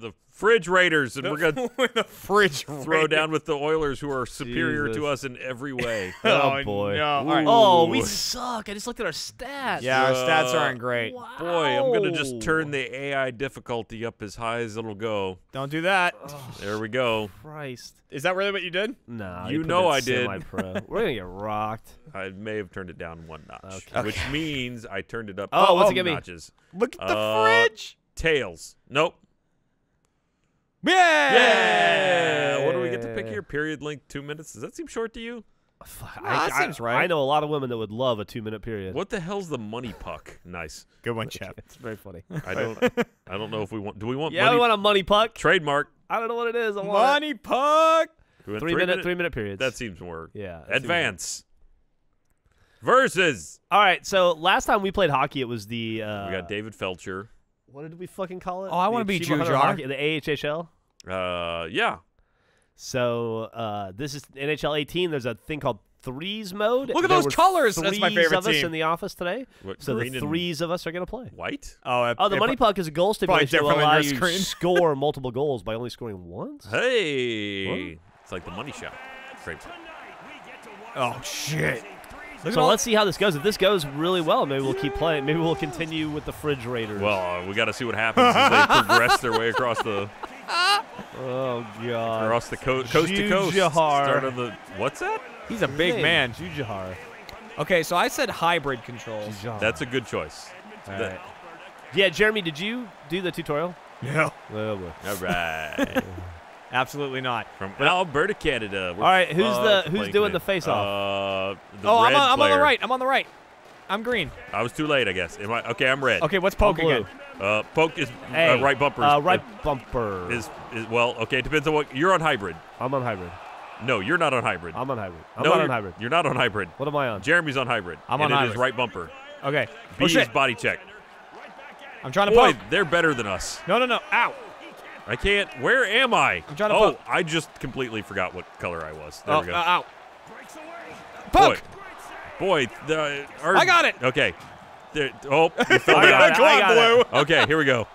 We're the Fridge Raiders, and we're gonna We're the fridge. throw down with the Oilers, who are superior Jesus. to us in every way. Oh, boy. No. All right. Oh, we suck. I just looked at our stats. Yeah, our stats Uh, aren't great. Boy, I'm gonna just turn the AI difficulty up as high as it'll go. Don't do that. There we go. Christ. Is that really what you did? Nah, You put know I did. semi-pro. We're gonna get rocked. I may have turned it down one notch, Okay. which means I turned it up. Oh, what's it two give me? notches. Look at the Uh, fridge. Tails. Nope. Yeah. Yeah. What do we get to pick here? Period length two minutes. Does that seem short to you? Fuck, Nah, that I, seems I- right. I know a lot of women that would love a two-minute period. What the hell's the money puck? Nice. Good one, Geoff. It's very funny. I don't. I don't know if we want. Do we want yeah, money we want a money puck. trademark? I don't know what it is. I want Money puck. Do we want three, minute, three minute periods. That seems more. yeah. Advance. Versus. All right. So last time we played hockey, it was the. Uh, we got David Felcher. What did we fucking call it? Oh, I wanna be Achievement Jujhar. Hunter Hockey- The AHHL. Uh, yeah. So uh, this is NHL 18. There's a thing called threes mode. Look at There those colors. That's my threes favorite of us team. in the office today. What, So the threes of us are gonna play. white. Oh, it- Oh, the money puck is a goal stipulation to different allow you to score multiple goals by only scoring once. Hey. It's like the money shot. Great. Oh shit. Look So let's see how this goes. If this goes really well, maybe we'll keep playing. Maybe we'll continue with the fridge raiders. Well, uh, we got to see what happens as they progress their way across the oh god, across the co- coast to coast. Jujhar. Start of the what's that? He's a big Hey, man. Jujhar. Okay, so I said hybrid controls. Jujhar. That's a good choice. All right. Yeah, Jeremy, did you do the tutorial? No, Oh. All right. absolutely not. From Alberta, Canada. We're All right, who's the- who's doing today. the face-off? Uh, the oh, I'm, on, I'm on the right. I'm on the right. I'm green. I was too late, I guess. Am I okay? I'm red. Okay, what's poke blue. again? Uh, poke is Hey, uh, right bumper. Uh, right bumper. is, is well. Okay, it depends on what you're on hybrid. I'm on hybrid. No, you're not on hybrid. I'm on hybrid. I'm no, not you're, on hybrid. You're not on hybrid. What am I on? Jeremy's on hybrid. I'm and on it is hybrid. right bumper. Okay. B oh is body check. I'm trying to Boy, poke. they're better than us. No, no, no. Ow. I can't. Where am I? I'm trying to oh, poke. I just completely forgot what color I was. There Oh, we go. uh, ow. Poke. Boy, boy, the, our- I got it. Okay. There, oh, you filled I it got out. it. Come on, got blue. it. Okay, here we go.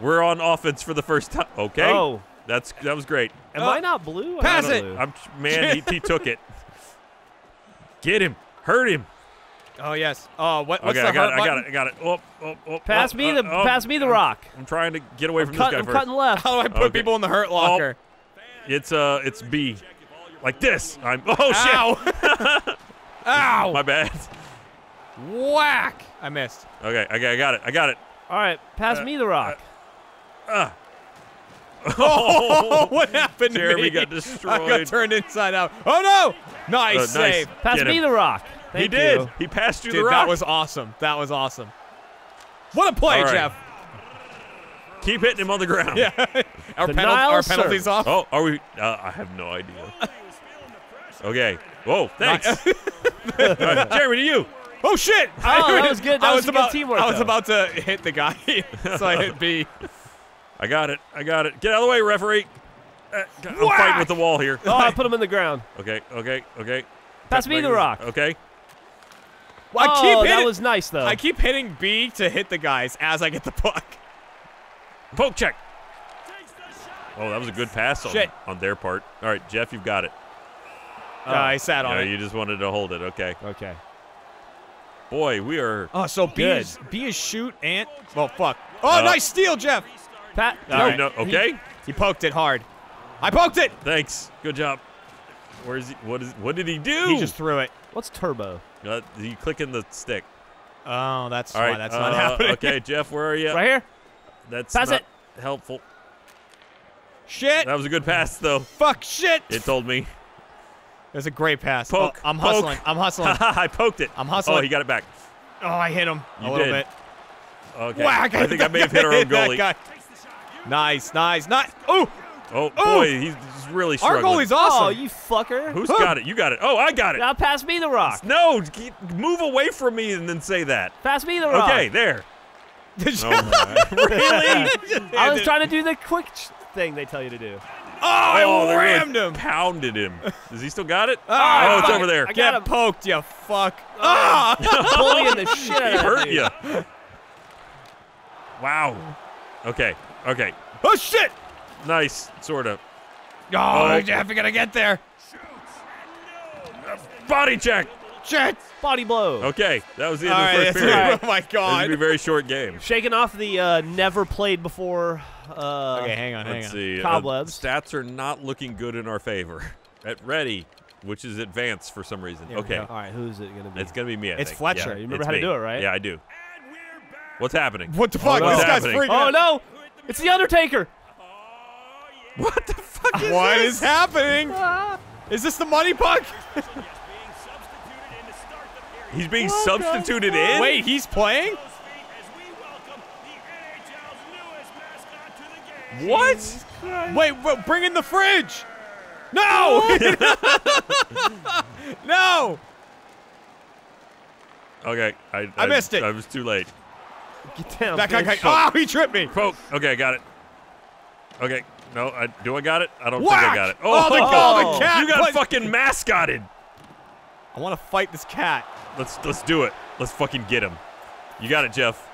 We're on offense for the first time. Okay. Oh, That's that was great. am Uh, I not blue? I'm pass not it. blue. I'm man, he, he took it. Get him. Hurt him. Oh yes. Oh, what? What's okay, the I got hurt it. I got it. I got it. Oh, oh, oh, Pass oh, me the oh, pass me the rock. I'm trying to get away from Cut, this guy I'm first. cutting left. How do I put Okay. people in the hurt locker? It's uh, it's B, like this. I'm. Oh shit. Ow. Ow. My bad. Whack. I missed. Okay, okay, I got it. I got it. All right, pass Uh, me the rock. Ah. Oh, what happened to Jeremy me? got destroyed. I got turned inside out. Oh no! Nice Uh, nice. save. pass get me him. the rock. he did. you. He passed you Dude, the rock. that was awesome. That was awesome. What a play, All right. Geoff. Keep hitting him on the ground. Yeah. our, The penal- our penalties serve. off. Oh, are we? Uh, I have no idea. Okay. Whoa, thanks. All right, Jeremy, to you. Oh shit! Oh, that was good. That I was was about, teamwork, I was though. about to hit the guy, so I hit B. I got it. I got it. Get out of the way, referee. Uh, I'm Whack! fighting with the wall here. Oh, I put him in the ground. Okay, okay, okay. Pass me the rock. Okay. Well, I oh, keep that hitting. was nice though. I keep hitting B to hit the guys as I get the puck. Poke check. Oh, that was a good pass on, on their part. All right, Geoff, you've got it. Uh, I sat on Yeah, it. you just wanted to hold it. Okay. okay. Boy, we are. Oh, so B Good. is B is shoot and well, fuck. Oh, Uh, nice steal, Geoff. Pat. No, right, no, okay. He poked it hard. I poked it. Thanks. Good job. Where's he? What is? What did he do? He just threw it. What's turbo? Uh, you clicking the stick. Oh, that's All why right. that's uh, not happening. Okay, Geoff, where are you? Right here. That's Pass not it. helpful. Shit. That was a good pass, though. Fuck shit. It told me. It was a great pass. Oh, poke, Oh, I'm poke. hustling. I'm hustling. I poked it. I'm hustling. Oh, he got it back. oh, I hit him a little did. bit. Okay. Whack! I think I may have hit our own that goalie. guy. Nice, nice, nice. Oh, Oh boy, he's, he's really our goalie's awesome. Oh, you fucker. Who's Huh. got it? You got it. Oh, I got it. Now pass me the rock. No, keep, move away from me and then say that. Pass me the rock. Okay, there. Did you- Oh my. really? I was trying to do the quick thing they tell you to do. Oh, I oh, they really rammed him. Pounded him. Does he still got it? Ah, oh, it's over there. I Get got him. poked, you fuck. Ah! Bullying the shit out He of hurt you. you. Wow. Okay. Okay. Oh shit! Nice, sort of. Oh, Oh. Geoff, you gotta get there. Body check. Shit! Body blow. Okay, that was the end All of the right, first that's period. right. Oh my This is gonna be a very short game. Shaking off the uh, never played before. Uh, Okay, hang on, hang Let's on. see. uh, Cobwebs. stats are not looking good in our favor. At ready, which is advanced for some reason. There okay. All right, who's it gonna be? it's gonna be me. I It's think. Fletcher. Yeah, You remember it's how to do it, right? Yeah, I do. What's happening? What the fuck? no. This guy's freaking oh out. no! It's the Undertaker. What the fuck is What this? is happening? Is this the money puck? He's being substituted in. Wait, he's playing? What? Wait, wait, bring in the fridge. No! no! Okay, I, I missed it. I was too late. Get down. That guy, bitch. guy, oh, he tripped me. Poke. Okay, I got it. Okay, no, I, do I got it? I don't think I got it. Oh, the, oh, the cat. you got What? fucking mascotted. I want to fight this cat. Let's let's do it. Let's fucking get him. You got it, Geoff.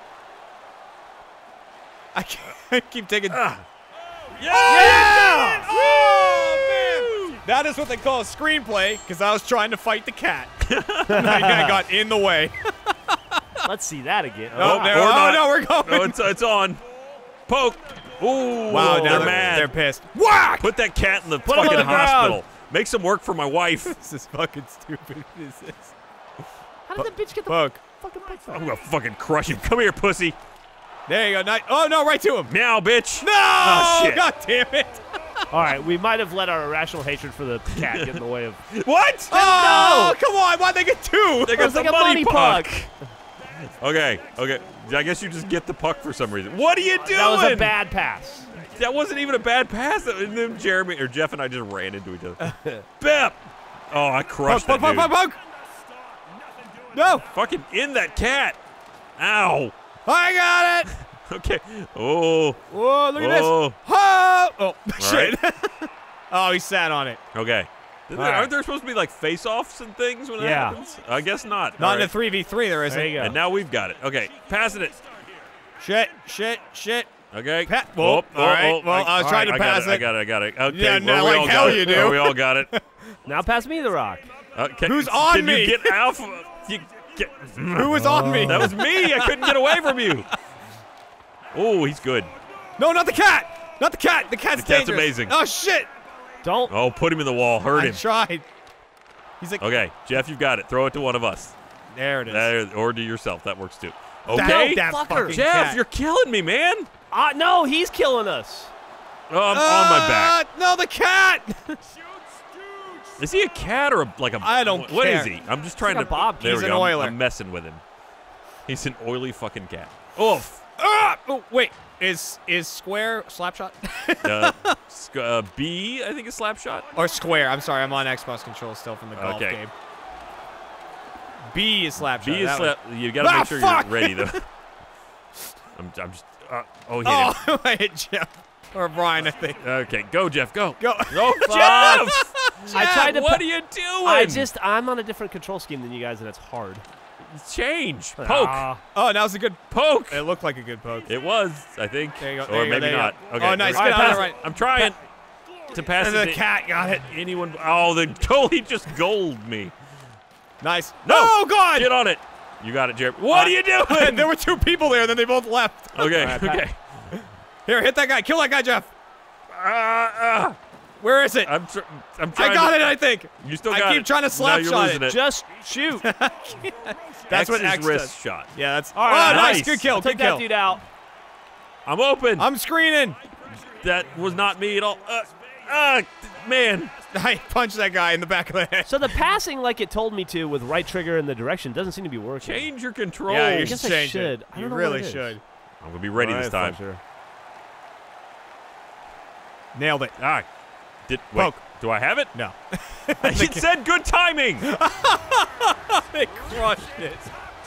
I, can't, I keep taking. Ah. Yeah! Oh, man! Oh, that is what they call a screenplay because I was trying to fight the cat. and I got in the way. Let's see that again. Oh, or no, oh, oh no, we're going. No, it's it's on. Poke. Ooh. wow, now they're they're, mad. they're pissed. Whack! Put that cat in the him fucking on the ground. hospital. Make some work for my wife. This is fucking stupid. This is. How did that bitch get the Poke. fucking puck I'm gonna fucking crush him. Come here, pussy. There you go. Nice. Oh, no, right to him. Now, bitch. No! Oh, shit. God damn it. All right, we might have let our irrational hatred for the cat get in the way of. What? Oh, oh, come on. Why'd they get two? They It got the like money money puck. puck. Okay, okay. I guess you just get the puck for some reason. What are you doing? That was a bad pass. That wasn't even a bad pass. And then Jeremy or Geoff and I just ran into each other. Bep. Oh, I crushed poke, that poke, dude. poke, poke. No. Fucking in that cat. Ow. I got it. Okay. Oh. Whoa, look at Oh. this. Oh, oh shit. right. oh, he sat on it. Okay. There- All right. Aren't there supposed to be like face-offs and things when it Yeah. happens? I guess not. Not All in right. a 3v3, there isn't. There you go. And now we've got it. Okay, passing it. Shit, shit, shit. Okay. Pa- well, oh, oh, all right. Oh, well, I was trying to I got pass I got it. I got it. Okay. Yeah, well, now, we like all hell you it. do. Oh, we all got it. Now pass me the rock. Uh, okay. Who's on Can me? you get alpha? You get, Who was on me? that was me. I couldn't get away from you. Oh, he's good. no, not the cat. Not the cat. The cat's The cat's dangerous. amazing. Oh shit. Don't. Oh, put him in the wall. Hurt I him. tried. He's like, Okay, Geoff, you've got it. Throw it to one of us. there it is. There- or to yourself. That works too. Okay. that fucker. fucking Geoff, cat. you're killing me, man. Uh, no, he's killing us. Oh, I'm on my back. Uh, No, the cat. Is he a cat or a, like a? I don't What is care. he? I'm just trying like to. bobcat. There He's we an go. I'm- I'm messing with him. He's an oily fucking cat. Oof. ah! Oh, wait. Is is square slapshot? Uh, sc- uh, B, I think is slapshot. or square? I'm sorry. I'm on Xbox control still from the golf Okay. game. B is slapshot. B is slap. You got to Ah, make sure fuck! you're ready though. I'm, I'm just. Uh, oh, he hit. Oh, I hit Geoff or Brian, I think. Okay, go Geoff, go. Go. No, Geoff. I tried to. what pa- are you doing? I just. I'm on a different control scheme than you guys, and it's hard. change. Poke. Ah. Oh, that was a good. Poke. It looked like a good poke. It was, I think. There you go, Or there you maybe there you go. not. Okay. Oh, nice, All get out pass it. right. I'm trying to pass And it. the cat got it. Anyone? Oh, the goalie just goaled me. Nice. No. Oh God. Get on it. You got it, Jared. What Uh, are you doing? there were two people there, and then they both left. okay, All right, Pat. okay. Here, hit that guy. Kill that guy, Geoff. Uh, uh, Where is it? I'm, tr- I'm trying. I got to- it, I think. You still I keep it. trying to slap no, you're shot losing it. it. Just shoot. That's what X X is wrist does. shot. Yeah, that's. All right, oh, nice. nice. Good kill. Take Good that kill. dude out. I'm open. I'm screening. that was not me at all. Uh, uh, man. I punched that guy in the back of the head. So the passing, like it told me to, with right trigger in the direction, doesn't seem to be working. Change your control. Yeah, you I should guess I change should. it. I You don't know really what it is. should. I'm gonna be ready this time. Nailed it. All right. Did wait? Poke. Do I have it? No. it said good timing. they crushed it.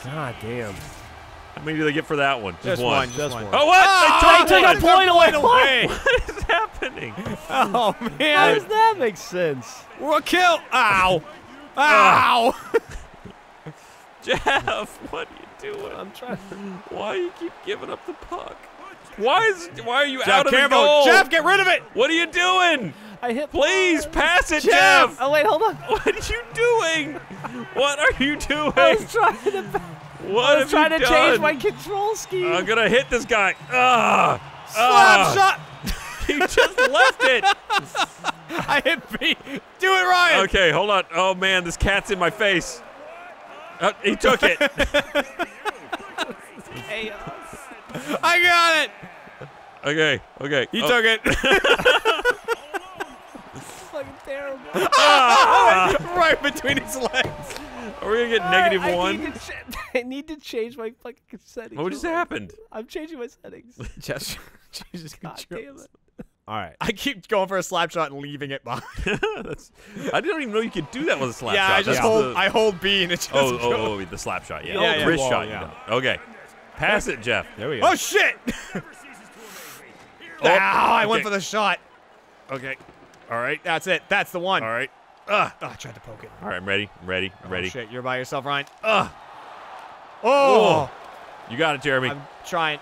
God damn. How many do they get for that one? Just one. Just Just one. one. Oh, what? Ah, they took took a point away. away. What is happening? Oh How man. does that make sense? We're a kill. Ow. Ow. Geoff, what are you doing? I'm trying. Why you keep giving up the puck? Why is why are you Geoff, out of careful. the goal? Geoff, get rid of it. what are you doing? I hit. Please pass it, Geoff! Geoff. Oh wait, hold on. What are you doing? What are you doing? I was trying to. what I was trying to done? change my control scheme. I'm gonna hit this guy. Ah! Slap ah. shot. He just left it. I hit B. Do it, Ryan. Okay, hold on. Oh man, this cat's in my face. Uh, he took it. Chaos. I got it. okay, okay. He Oh, took it. Fucking terrible. Ah, ah. right between his legs. Are we gonna get negative right, I one? Need to I need to change my fucking settings. What just happened? I'm changing my settings. Just, Jesus, God damn it. All right. I keep going for a slap shot and leaving it behind. That's, I didn't even know you could do that with a slap shot. yeah, shot. I just That's hold. the- I hold B and it just. oh, oh goes. oh, oh, the slap shot. Yeah, Yeah, the yeah. wrist Wall, shot. yeah. You. Okay, pass it, Geoff. There we go. Oh shit! Ow! Ah, I went for the shot. Okay, all right, That's it. That's the one. all right. Ugh. Oh, I tried to poke it. All right, I'm ready. I'm ready. I'm ready. Oh, shit, you're by yourself, Ryan. Ugh. Oh, You got it, Jeremy. I'm trying.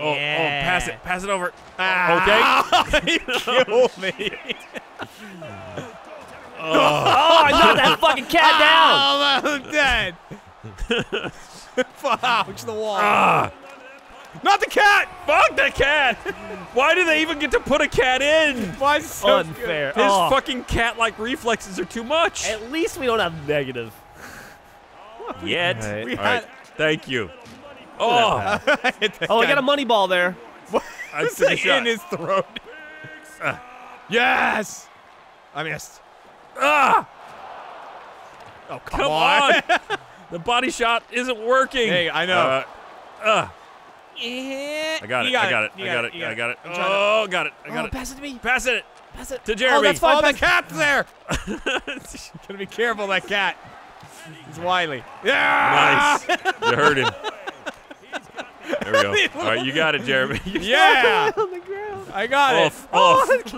oh, oh, pass it. Pass it over. Ah, he killed me. Oh, I knocked that fucking cat down. Oh, I'm dead. Ouch, the wall. Ah, Not the cat. fuck the cat. Why do they even get to put a cat in? Why is it so Unfair. His Oh. fucking cat-like reflexes are too much. At least we don't have negative. Yet. All right. We All right. Thank you. Oh. I Oh, I got a money ball there. I It's took like in his throat. Ah. yes. I missed. Ah, Oh come, come on. on. the body shot isn't working. Hey, I know. Uh, uh, yeah. I got You it. I got it. You I got it. You I got it. I'm trying to- Oh, got it. I got oh, it. pass it to me. Pass it Pass it to Jeremy. Oh, that's fine. Oh, the cat's there. Gotta be careful, that cat. He's wily. Yeah. Nice. You heard him. There we go. All right, you got it, Jeremy. Yeah. on the ground. I got off, it. off.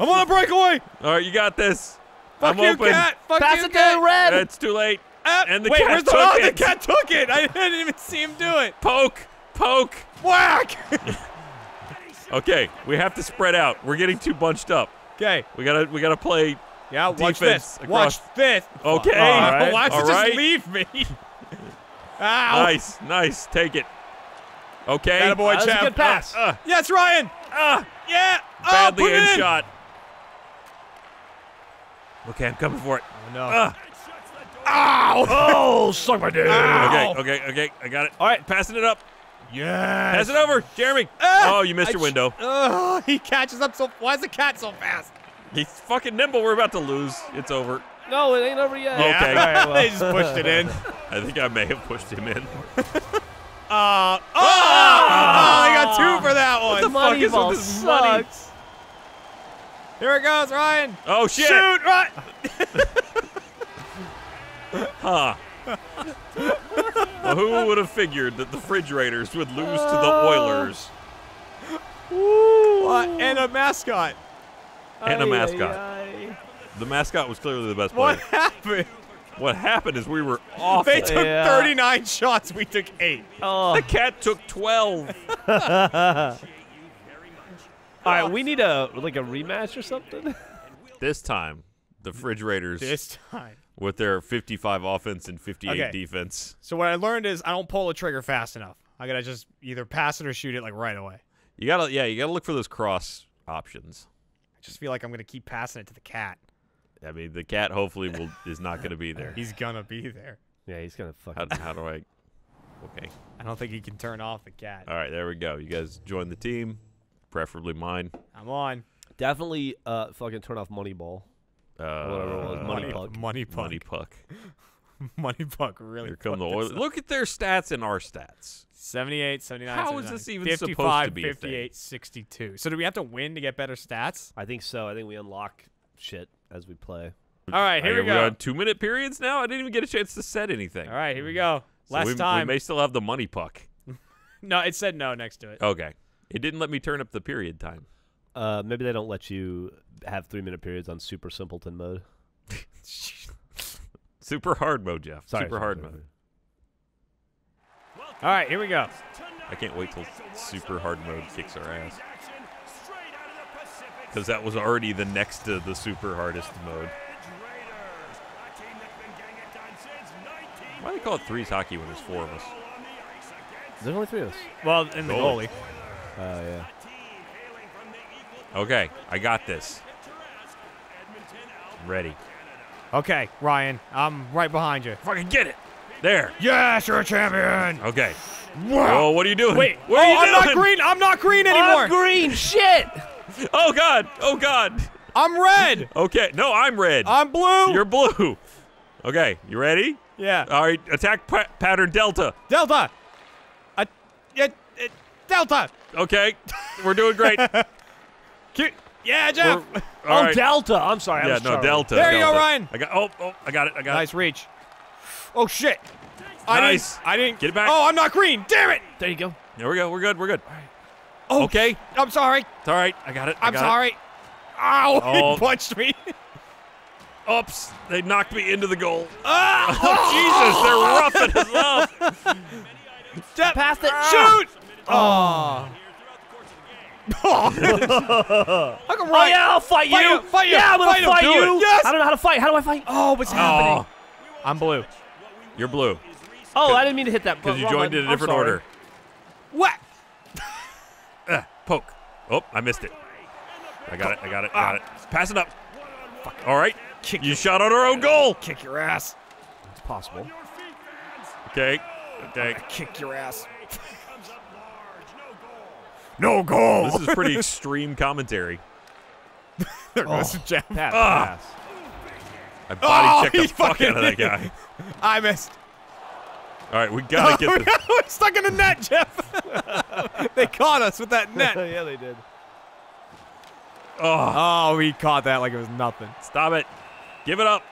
I'm on a breakaway. All right, you got this. Fuck I'm you, open. cat. Fuck Pass you, it cat. to red. It's too late. Ah, And the wait, cat where's the, took oh, it. the cat took it. I didn't even see him do it. Poke, poke. Whack. Okay, we have to spread out. We're getting too bunched up. okay. We gotta, we gotta play. Yeah, watch this. Watch this. Okay. Oh, All right. Why don't you just leave me? Ow. Nice, nice. Take it. Okay. Atta boy, That a good pass. Uh, Yes, Ryan. uh, Yeah. badly oh, put it in in. shot. Okay, I'm coming for it. Oh, no. Uh, Ow. Oh, suck my dick. okay, okay, okay. I got it. All right. Passing it up. Yes. Pass it over, Jeremy. Ah, oh, you missed I your window. Oh, he catches up so. Why is the cat so fast? He's fucking nimble. We're about to lose. It's over. No, it ain't over yet. Okay. All right, well. they just pushed it in. I think I may have pushed him in. Uh, oh, oh, I got two for that one. What the money fuck is with ball this money? Here it goes, Ryan. Oh shit! Shoot, Ryan. Huh. Well, who would have figured that the refrigerators would lose to the oh. Oilers What? And a mascot. and a Ay, mascot? ay, ay. The mascot was clearly the best player. What player. happened? What happened is we were awful. They took Yeah. 39 shots. We took eight. Oh. the cat took 12. All right, we need a like a rematch or something. this time, the refrigerators This time. With their 55 offense and 58 Okay. defense. So what I learned is I don't pull the trigger fast enough. I gotta just either pass it or shoot it like right away. You gotta, yeah, you gotta look for those cross options. I just feel like I'm gonna keep passing it to the cat. I mean, the cat hopefully will is not gonna be there. He's gonna be there. yeah, he's gonna fucking. How, how do I? Okay. I don't think he can turn off the cat. All right, there we go. You guys join the team, preferably mine. I'm on. Definitely, uh, fucking turn off Moneyball. Uh, Whatever it was, Money Puck. Money puck. Money puck. Money puck really. Here come the Oilers. Look at their stats and our stats. 78, 79, How is 79, this even supposed to 55, be a thing? 58, 62. So do we have to win to get better stats? I think so. I think we unlock shit as we play. All right, here Are we go. on two minute periods now? I didn't even get a chance to set anything. All right, here we go. So Last we, time. We may still have the money puck. no, it said no next to it. Okay. It didn't let me turn up the period time. Uh, maybe they don't let you have three minute periods on super simpleton mode. Super hard mode, Geoff. Sorry, Super sorry, hard sorry. mode. All right, here we go. I can't wait till super hard mode kicks our ass. Because that was already the next to the super hardest mode. Why do they call it threes hockey when there's four of us? There's only three of us. Well, in the Goalie. goalie. Oh yeah. Okay, I got this. I'm ready. Okay, Ryan, I'm right behind you. Fucking get it. There. Yes, you're a champion. Okay. Oh, what are you doing? Wait, what oh, are you I'm not green. I'm not green anymore. I'm green. Shit. Oh God. Oh God. I'm red. Okay. No, I'm red. I'm blue. You're blue. Okay, you ready? yeah. All right, attack pa- pattern Delta. Delta. Uh, yeah, uh, Delta. Okay, we're doing great. Cu- Yeah, Geoff. We're- Oh, all right. Delta. I'm sorry. I Yeah, was no, Charlie. Delta. There you go, Ryan. I got. Oh, oh, I got it. I got Nice it. reach. Oh shit. I Nice. didn't. I didn't Get it back. Oh, I'm not green. Damn it. There you go. There we go. We're good. We're good. Oh, Okay, I'm sorry. it's all right. I got it. I I'm got sorry. Ow! Oh. He punched me. Oops! They knocked me into the goal. ah! Oh, Jesus! They're roughing us up. Geoff, Pass it. Shoot! Oh. How come Oh yeah, I'll fight you. Him, fight him, yeah, I'm gonna fight fight do you. it. Yes. I don't know how to fight. How do I fight? Oh, what's happening? Oh, I'm blue. you're blue Oh, I didn't mean to hit that. because you joined button. in a I'm different order. What? Uh, poke. Oh, I missed it. I got it. I got it. Got it. Pass it up. All right. Kick You shot on our own goal. Kick your ass. It's possible. Okay. Okay. Kick your ass. No goal. This is pretty extreme commentary. there goes Geoff. Pass. Ah. pass. I body Oh, checked the he fuck out of that fucking- guy. I missed. All right, we gotta get the. We're stuck in the net, Geoff. they caught us with that net. yeah, they did. Oh, Oh, we caught that like it was nothing. stop it! Give it up.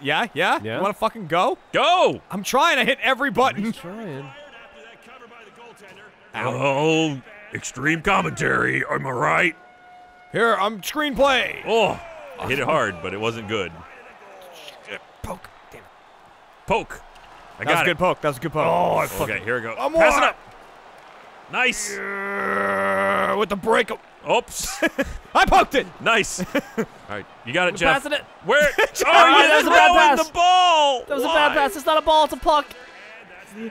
Yeah, yeah. Yeah. You want to fucking go? Go! I'm trying to hit every button. Trying. Oh, extreme commentary. Am I right? Here, I'm screenplay. Oh, I hit it hard, but it wasn't good. Poke. Damn it. Poke. I That was got a good poke. That was a good poke. Oh, I okay. Here we go. One Pass it up. Nice. Uh, with the break. Oops. I poked it. nice. All right, you got it, Geoff. Passing it. Where? oh, yeah. that was a bad pass. the ball. That was a bad pass. It's not a ball. It's a puck.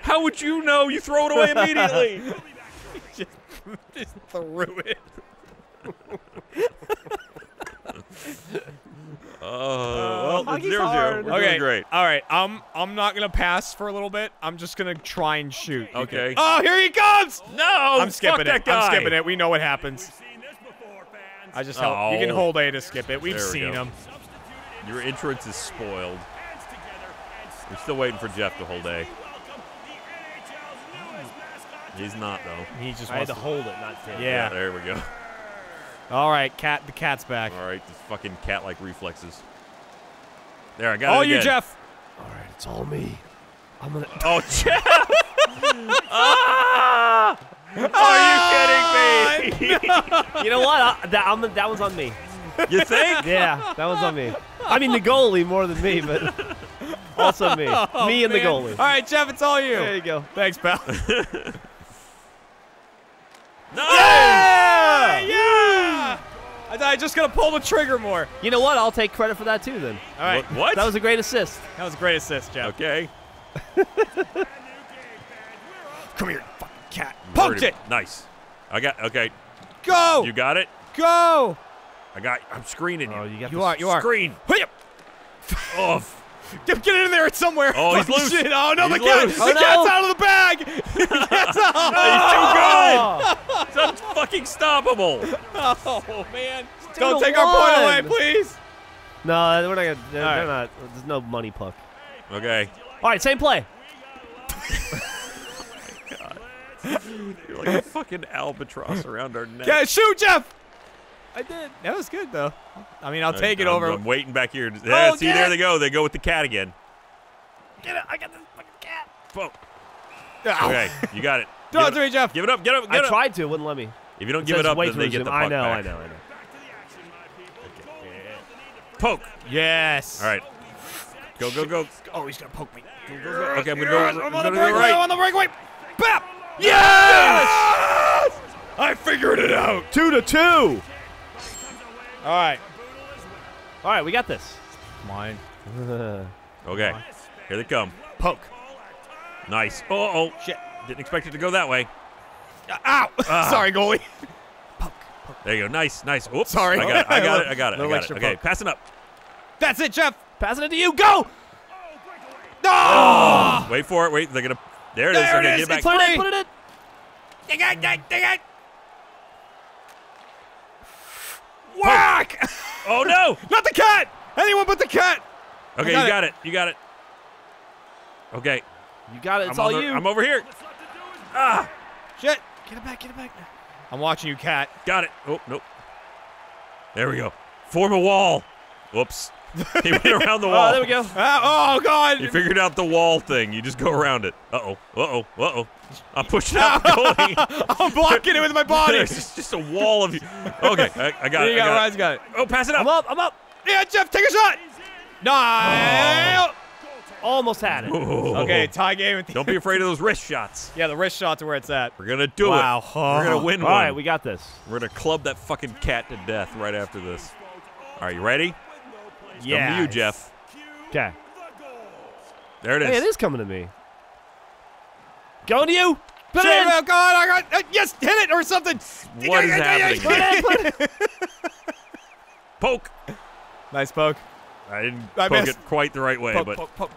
How would you know? You throw it away immediately. Just threw it. Oh, uh, well, it's hockey's zero zero. We're okay. doing great. All right. I'm I'm not gonna pass for a little bit. I'm just gonna try and shoot. Okay. Oh, here he comes. No, I'm skipping fuck that it. guy. I'm skipping it. We know what happens. I just help. You can Oh. hold A to skip it. We've we seen go. him. Your entrance is spoiled. We're still waiting for Geoff to hold A. He's not though. He just I had wants to hold it, not tip. Yeah. There we go. All right, cat. The cat's back. All right, this fucking cat-like reflexes. There, I got Oh, it All you. Geoff. All right, it's all me. I'm gonna. Oh, Geoff! ah! Are you kidding me? You know what? I, that, I'm, that one's on me. you think? Yeah, that one's on me. I mean, the goalie more than me, but also me. Oh, me and the goalie. All right, Geoff. It's all you. There you go. Thanks, pal. No! yeah! Yeah! I I just gotta pull the trigger more. You know what? I'll take credit for that too. Then All right. What? what? that was a great assist. That was a great assist, Geoff. okay. Come here, fucking cat. Poked Murdered. it. Nice. I got. Okay, Go. you got it. Go. I got. I'm screening oh, you. Oh, you got You are. You are. Screen. Hurry. Oh, Get, get in there. It's somewhere. Oh, he's Fucking loose. Shit. Oh no, He's the cat. loose. The Oh, cat's no. out of the bag. the cat's out. Oh, it's unfucking stoppable. Oh man. two Don't to take our point away, please. no, we're not gonna. They're, All they're right. not. There's no money puck. Okay. All right, same play. You're like a fucking albatross around our neck. Yeah, shoot, Geoff. I did. That was good though. I mean, I'll I- take it I'm- over. I'm waiting back here. Oh, Yeah, see, there it. they go. They go with the cat again. Get it! I got this fucking cat. Whoa. Ah. Ow. Okay, you got it. Throw Give it to me, Geoff. Give it up. Get up. I up. tried to, wouldn't let me. If you don't It give it up, then to they get resume. the I puck know, back. I know, I know. Poke. Yes. All right. Go, go, go. Oh, he's gonna poke me. Okay, I'm gonna go. Yes, I'm I'm on the go breakaway. right. I'm on the breakaway. Bap. Yes! I figured it out. Two to two. All right. All right, we got this. Come on. Okay. Here they come. Poke. Nice. Oh, oh. Shit. Didn't expect it to go that way. Ow. Ah. Sorry, goalie. Poke. poke. There you go. Nice, nice. Oops. Sorry. I got it. I got it. I got it. I Little got it. extra Okay, poke. passing up. That's it, Geoff. Passing it to you. Go. No. Wait for it. Wait. They're gonna. There it is. There it okay, is. get it It's back. Put it in. Put it in. Ding it, ding, ding Whack! Oh no. Not the cat. Anyone but the cat. Okay, got you it. got it. You got it. Okay. You got it. It's I'm all over, you. I'm over here. Ah. Shit. Get it back. Get it back. I'm watching you, cat. Got it. Oh nope. There we go. Form a wall. Whoops. he went around the wall. Oh, there we go. Ah, oh God. You figured out the wall thing. You just go around it. Uh oh. Uh oh. Uh oh. I'm pushing out the goalie. I'm blocking it with my body. There's just, just a wall of you. Okay, I, I got There it. you I go. got Ryan's it. got it. Oh, pass it up. I'm up. I'm up. Yeah, Geoff, take a shot. No. Almost had it. Oh. Okay, tie game. At the Don't be afraid of those wrist shots. Yeah, the wrist shots are where it's at. We're gonna do Wow. it. We're gonna win All one. right, we got this. We're gonna club that fucking cat to death right after this. All right, you ready? It's coming Yeah. to you, Geoff. Okay. There it is. Hey, it is coming to me. Going to you. Put Shit, it in. oh God, I got uh, yes, hit it or something. What is happening? Put it. Put it. Poke. Nice poke. I didn't I poke missed. it quite the right way, Poke, but poke, poke.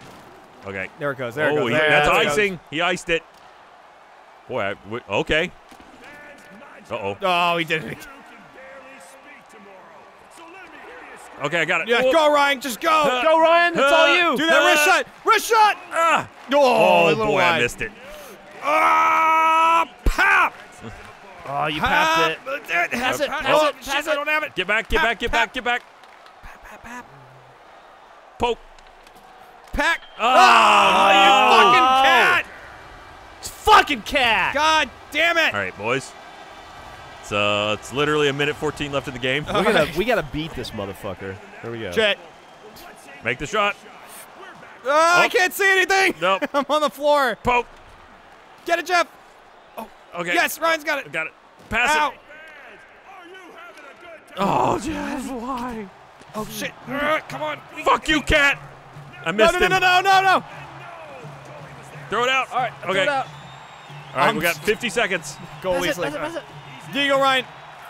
okay. There it goes. There it oh, goes. he- There, that's there it goes. icing. He iced it. Boy, I, w- okay. Uh oh. Oh, he did it. Okay, I got it. Yeah, Oh, go Ryan, just go. Uh, Go, Ryan. It's all Uh, you. Do that wrist shot. Wrist shot. Ah. Oh, Oh, a little boy, I missed it. Ah, pop. Oh, you passed it. Pass it, pass it, pass I don't have it. Get back, get back, get back, get back. Poke. Pack. Oh, Oh, you fucking cat. It's fucking cat. God damn it. All right, boys. It's uh, it's literally a minute 14 left in the game. We gotta, we gotta beat this motherfucker. Here we go. Shit. Make the shot. Ah, I Oh. can't see anything. Nope. I'm on the floor. Pope. Get it, Geoff. Oh, Okay. Yes, Ryan's got it. Got it. Pass Ow. it. Oh, Geoff, why? Oh shit. Come on. Fuck you, cat. I No, missed no, no, him. no, no, no, no. Throw it out. All right. Okay. Throw it out. All right, I'm we got 50 seconds. Goalie's Pass it, like, pass it, pass it. there you go, Ryan.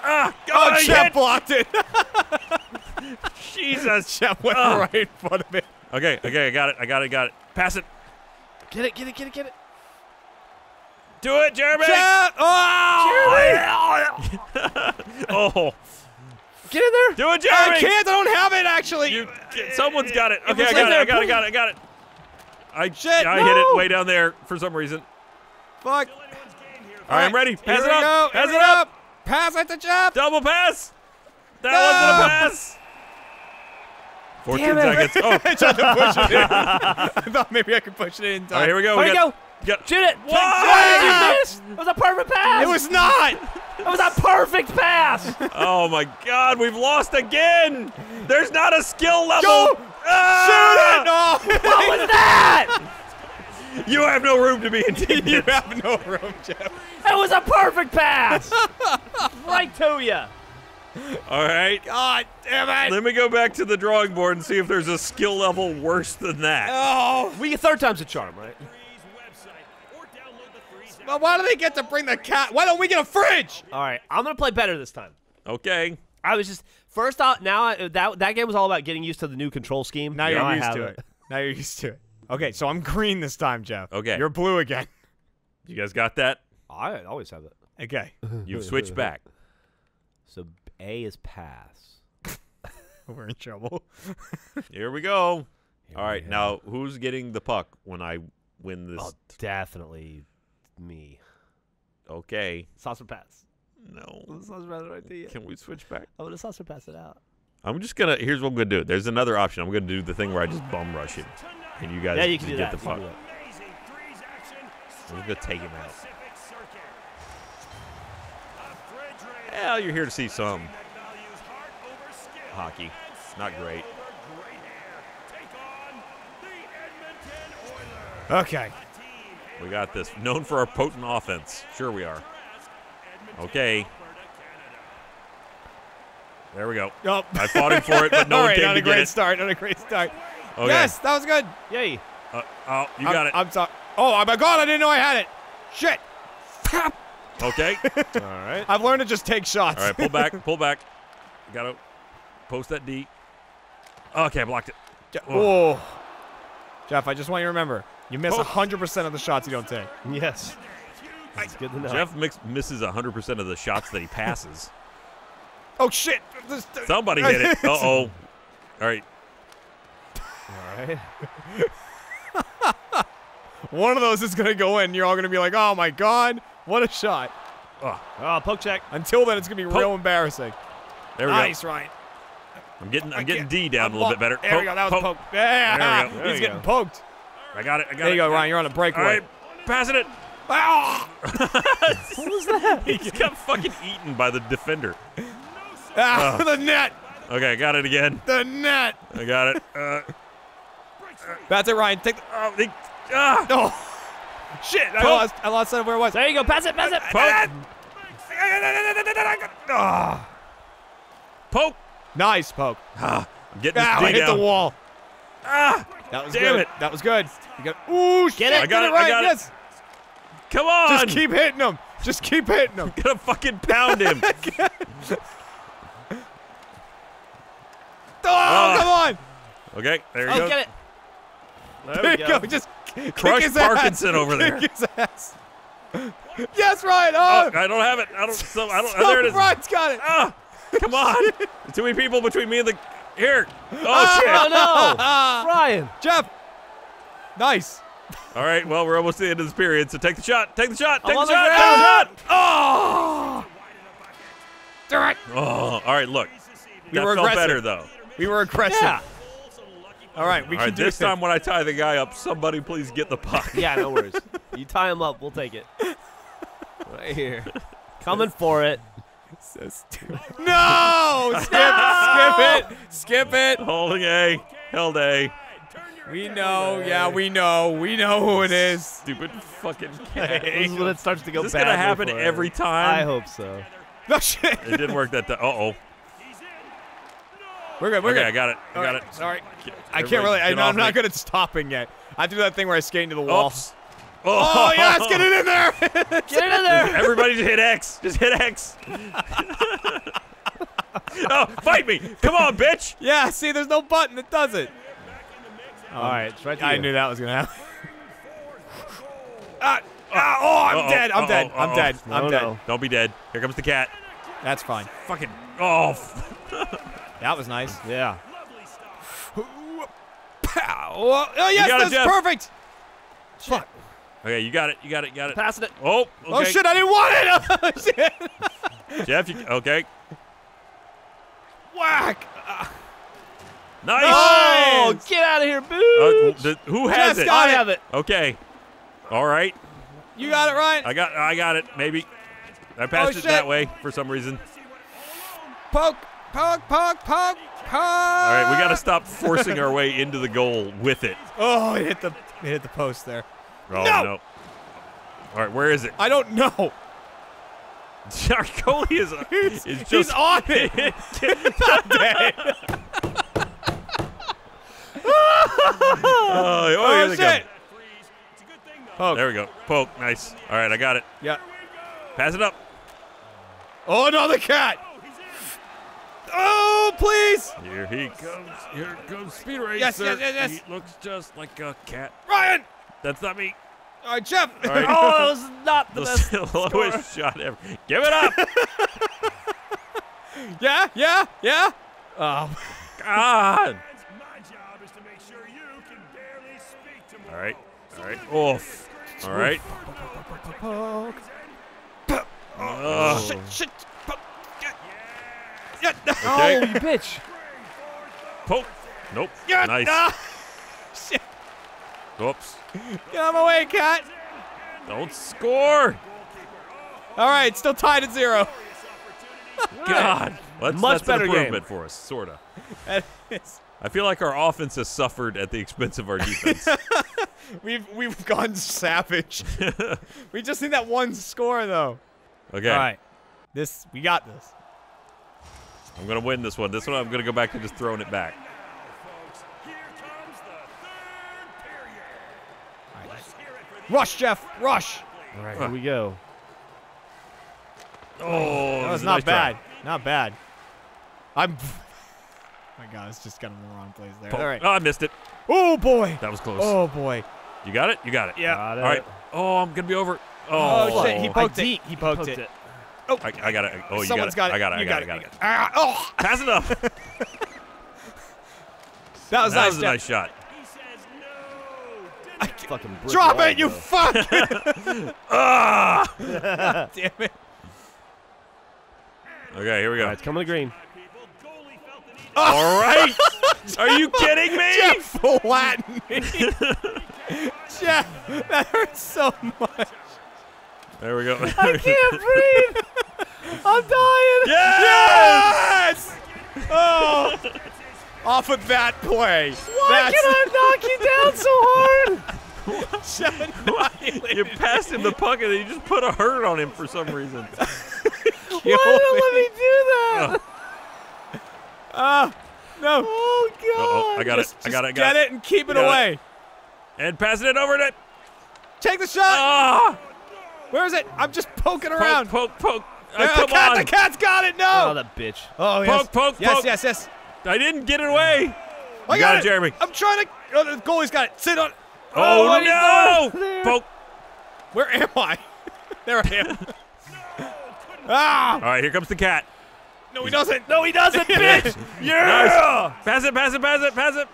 Ah, Oh, oh, Geoff blocked it. Jesus. Geoff went Ah. right in front of it. Okay, okay, I got it. I got it. Got it. Pass it. Get it, get it, get it, get it. Do it, Jeremy. Geoff. Oh. Jeremy! Oh, Get in there. do it, Jeremy. I can't. I don't have it actually. You, someone's got it. It Okay, was I got in it. I got it. I Got it. Got it. I Shit, I hit it way down there for some reason. Fuck. All right, I'm ready. Pass Here it up. Go. Pass Here it we up. Pass it to Geoff. Double pass. That No. wasn't a pass. 14 Damn it. seconds. Oh, I tried to push it in. I thought maybe I could push it in. all right, here we go. There we got, go. got- Shoot it. What? It was a perfect pass. It was not. It was a perfect pass. Oh my God, we've lost again. There's not a skill level. Go. Ah! Shoot it. No. what was that? You have no room to be in. you have no room, Geoff. It was a perfect pass. right to you. All right. God damn it. Let me go back to the drawing board and see if there's a skill level worse than that. Oh. We get third time's a charm, right? Well, why do they get to bring the cat? Why don't we get a fridge? All right, I'm gonna play better this time. Okay. I was just first out. Now I, that that game was all about getting used to the new control scheme. Now Yeah, you're I used have to it. Now you're used to it. Okay, so I'm green this time, Geoff. Okay. You're blue again. You guys got that? I always have it. Okay. You've switched back. So A is pass. We're in trouble. Here we go. Here All right. Now, who's getting the puck when I win this? Oh, definitely me. Okay. Saucer pass. No. Saucer pass right to you. Can we switch back? I'm gonna saucer pass it out. I'm just gonna. Here's what I'm gonna do. There's another option. I'm gonna do the thing where I just bum rush him, and you guys Yeah, you can do get that. the You puck. can do gonna take him out. Well, you're here to see some hockey. Not great. Okay. We got this. Known for our potent offense. Sure we are. Okay. There we go. Oh. I fought him for it, but no All one right, came not to a get great it. start. Not a great start. Okay. Yes, that was good. Yay. Uh, oh, you I'm- got it. I'm sorry. Oh my god, I didn't know I had it. Shit. Okay. All right. I've learned to just take shots. All right, pull back, pull back. Got to post that D. Okay, I blocked it. Je- oh. Geoff, I just want you to remember, you miss Oh. 100% of the shots you don't take. Yes. That's good to know. Geoff mix, misses 100% of the shots that he passes. Oh shit. Somebody hit it. Uh oh. All right. All right. One of those is going to go in. You're all going to be like, oh my god, what a shot. Oh, poke check. Until then, it's going to be Poke. real embarrassing. There we go. Nice, Ryan. I'm getting, I I'm getting D down a I'm little bit better. There we go. That was poke. Yeah. There we go. There He's you getting go. poked. I got it. I got There it. you go, Ryan. You're on a All breakaway. right, passing it. Ah! What was that? He just got fucking eaten by the defender. Ah, Oh. the net. Okay, I got it again. The net. I got it. Uh, That's it, Ryan. Take the. oh, they, ah, Oh. Shit. I Poke. lost. I lost sight of where it was. There you go. Pass it. Pass it. poke, Ah. poke. Nice poke. Ah, I'm getting this Ow, D I hit down. the wall. Ah, That was Damn good. it. That was good. You got. Ooh, shit. it. I got Get it, I Right. got it. yes. come on. Just keep hitting him. Just keep hitting him. Gonna fucking pound him. Oh, Ah. come on. okay, there you Oh, go. get it. There, There we you go. go. Just kick Crush his ass. Parkinson over there. Kick his ass. Yes, Ryan. Oh, Oh, I don't have it. I don't. So I don't. oh, there it is. Ryan's got it. Ah, come on. Too many people between me and the. Here. Oh Oh shit. no, Ah, Ryan. Geoff. Nice. All right. Well, we're almost to the end of this period, so take the shot. Take the shot. Take I'm the on the shot. ground. Take the shot. Oh. Darn it. Oh. All right. Look. We that were felt aggressive. better though. We were aggressive. Yeah. All right, we All can right. do This it. time when I tie the guy up, somebody please get the puck. Yeah, no worries. You tie him up, we'll take it. Right here. Coming for it. So stupid. No! Skip, skip it, skip it. Holding A. Held A. We know, yeah, we know, we know who it is. Stupid fucking cat. This is when it starts to go Is this gonna happen every time? I hope so. No shit. It didn't work that time. Uh oh. We're good. We're Okay, good. I got it. I All got right, it. Sorry, I can't really. I, get I'm off not good at stopping yet. I have to do that thing where I skate into the wall. Oops. Oh yes, get it in there. Get it in there. Everybody just hit X. Just hit X. oh, fight me. Come on, bitch. yeah, see, there's no button that does it. All right, it's right to I you. knew that was gonna happen. ah, ah, oh, I'm Uh-oh, dead. I'm uh-oh, dead. I'm uh-oh. dead. I'm No, dead. no. Don't be dead. Here comes the cat. That's fine. Fucking. Oh. That was nice. Yeah. Pow. Oh yes, got it, that's Geoff. perfect. Fuck. Okay, you got it. You got it. You got it. Passing it. Oh. Okay. Oh shit, I didn't want it. Oh shit. Geoff. You, okay. Whack. Nice. Oh, get out of here, Uh, boo! the- who has Geoff's it? I have it. Okay. All right. You got it right. I got. I got it. Maybe. I passed Oh, it shit. that way for some reason. Poke, poke, poke, poke, poke. All right. We got to stop forcing our way into the goal with it. Oh, it hit the it hit the post there. Oh No. no. All right. Where is it? I don't know. Our goalie is. Uh, is just, He's on it. Not dead. Oh, oh, Oh shit. come. Poke. There we go. Poke. Nice. All right. I got it. Yeah. Pass it up. Oh no, the cat. Oh, oh please, Here he comes. Here comes Speed Racer. Yes, yes, yes, yes. He looks just like a cat. Ryan. That's not me. All right, Geoff. All right. Oh, that was not the The best. lowest shot ever. Give it up. yeah, yeah, yeah. Oh, God. My job is to make sure you can barely speak to All right. All right. Oof. All right. Poke. Ugh. Shit, shit. Poke. Yeah. Yeah. Okay. Oh, you bitch. Poke. Nope. Yeah. Nice. Ah. Shit. Oops. Get out of my way, cat. Don't score. All right, still tied at zero. God. That's, Much that's better an game. for us, sorta. I feel like our offense has suffered at the expense of our defense. We've we've gone savage. we just need that one score though. Okay. All right. This we got this. I'm gonna win this one. This one I'm gonna go back to just throwing it back. Folks, here comes the third period. Let's hear it for the Rush, Geoff. Rush. All right, here we go. Oh, oh That was not nice try. bad. Not bad. I'm. my God, it's just got him in the wrong place there. Poke. All right. Oh, I missed it. Oh boy. That was close. Oh boy. You got it? You got it. Yeah. Got it. All right. Oh, I'm gonna be over. Oh, Oh, shit, he poked it. de- He poked it. I, I got it. Oh, you Someone's got it. got it. I got it. I You got it. got I got it. Ah, oh, Pass it up. that that was nice. was a nice shot. He says no. Didn't Fucking Drop wall, it, you though. fuck! Ah. Damn it. Okay, here we go. right, it's coming to green. people. Goalie felt the need. All right. Are you kidding me? Geoff flattened me. Geoff, that hurts so much. There we go. I can't breathe. I'm dying. Yes! Yes! Oh! Off of that play. Why can I knock you down so hard? You passed him the puck and then you just put a hurt on him for some reason. Why did it let me do that? Ah, no. Oh God! Uh-oh, I got Just, it. I just got it. I get got it and keep it Got it. away. And passing it over to. Take the shot. Ah! Where is it? I'm just poking Poke, around. poke, poke. Uh, There, come the cat, on. the cat's got it. No. Oh, No. that bitch. Oh, yes. Poke, poke, yes, poke. yes, yes. yes. I didn't get it away. I got, got it, Jeremy. I'm trying to. Oh, the goalie's got it. Sit on. Oh, what is that? no! Poke. Where am I? there I am. ah! All right, here comes the cat. No, he doesn't. No, he doesn't, bitch. Yeah! Pass it, pass it, pass it, pass it.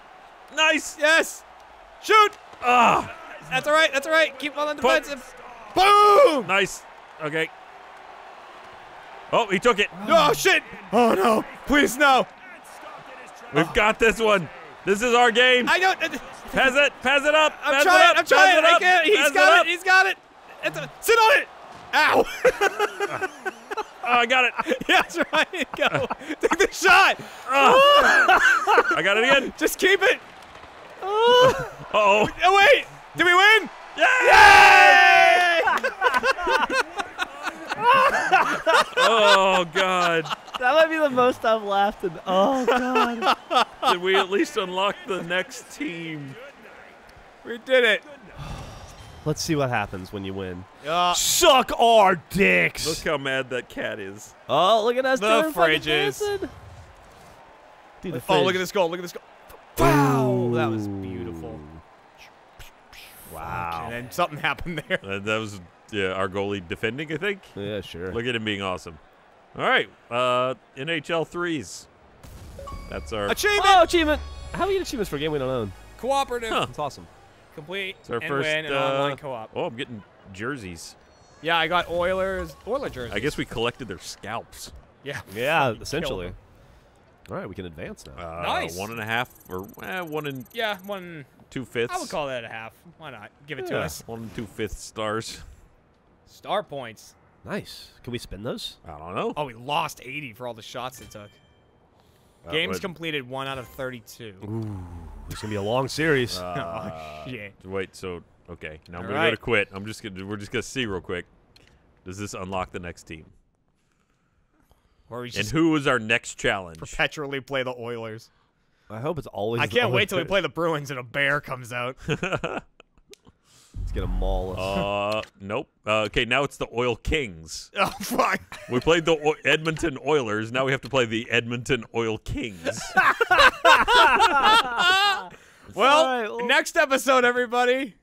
Nice. Yes. Shoot. Ah, That's all right. That's all right. Keep on the Poke. defensive. Boom. nice. Okay. Oh, he took it. Oh shit. Oh no. Please no. We've got this one. This is our game. I don't. Uh, pass it, pass it up. I'm pass trying. it up, I'm trying. Pass it I can't. He's pass got up. it. He's got it. It's a- sit on it. Ow. Oh, I got it. yeah, that's right. Go. Take the shot. Oh. I got it again. Just keep it. Oh. Oh wait. Did we win? Yeah! Yay! Oh God. That might be the most I've laughed in. Oh God! Did we at least unlock the next team? we did it. Let's see what happens when you win. Uh, Suck our dicks. Look how mad that cat is. oh, look at us The doing fucking fridges. Dude, the oh, look at this goal. Look at this goal. Wow, that was beautiful. Wow. And then something happened there. Uh, that was yeah, our goalie defending, I think. Yeah, sure. Look at him being awesome. All right, uh, NHL threes. That's our. Achievement. Oh, achievement! How do we get achievements for a game we don't own? Cooperative. Huh. That's awesome. Complete It's our and first win an uh, online co-op. Oh, I'm getting jerseys. Yeah, I got Oilers. Oiler jerseys. I guess we collected their scalps. Yeah. Yeah, essentially. All right, we can advance now. Uh, Nice. One and a half, or eh, one and. Yeah, one. two fifths. I would call that a half. Why not? Give it to us. one and two fifths stars. Star points. nice. Can we spin those? I don't know. Oh, we lost 80 for all the shots they took. Uh, Games but- completed one out of 32. Ooh, It's gonna be a long series. Uh, oh shit. Wait, so okay, now I'm All gonna go to right. quit. I'm just gonna we're just gonna see real quick. Does this unlock the next team? Or we And just who is our next challenge? perpetually play the Oilers. I hope it's always. I can't wait till we play the Bruins and a bear comes out. Let's get a maul. us. uh, nope. Uh, okay, now it's the Oil Kings. oh fuck. We played the o- Edmonton Oilers. Now we have to play the Edmonton Oil Kings. Well, All right, well- next episode, everybody.